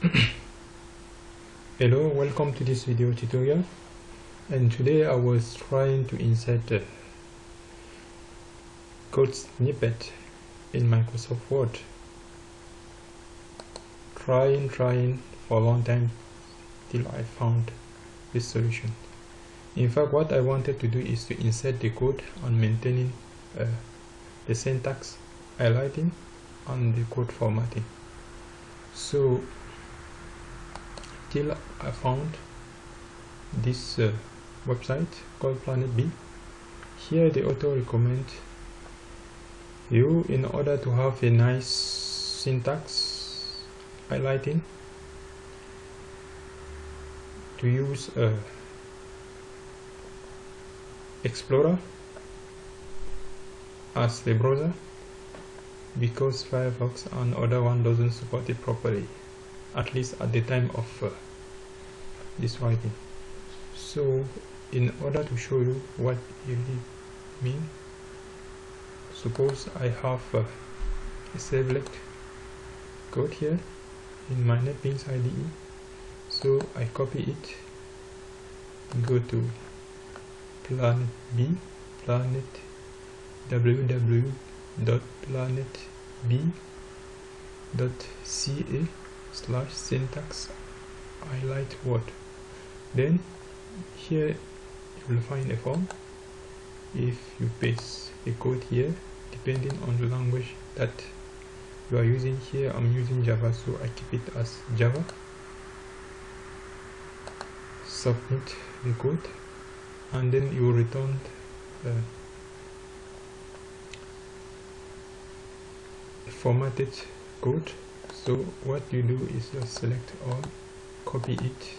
Hello, welcome to this video tutorial. And today I was trying to insert a code snippet in Microsoft Word. Trying trying for a long time till I found this solution. In fact what I wanted to do is to insert the code on maintaining uh, the syntax highlighting and the code formatting. So till I found this uh, website called Planet B. Here the author recommend you in order to have a nice syntax highlighting. To use a Explorer as the browser because Firefox and other one doesn't support it properly at least at the time of uh, this writing. So in order to show you what it mean suppose I have uh, a select code here in my NetBeans IDE so I copy it go to planet B planet www.planetb.ca slash syntax. Highlight word then here you will find a form. If you paste a code here depending on the language that you are using here I'm using Java so I keep it as Java. Submit the code and then you will return uh, formatted code so what you do is just select all copy it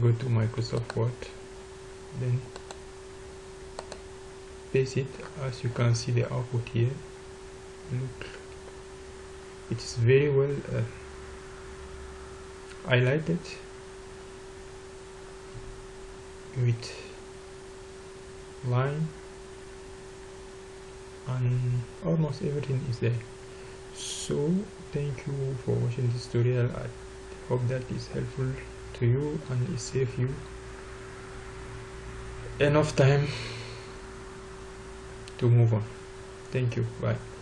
go to Microsoft Word then paste it. As you can see the output here look it's very well uh, highlighted with line and almost everything is there so thank you for watching this tutorial. I hope that is helpful to you and it save you enough time to move on. Thank you. Bye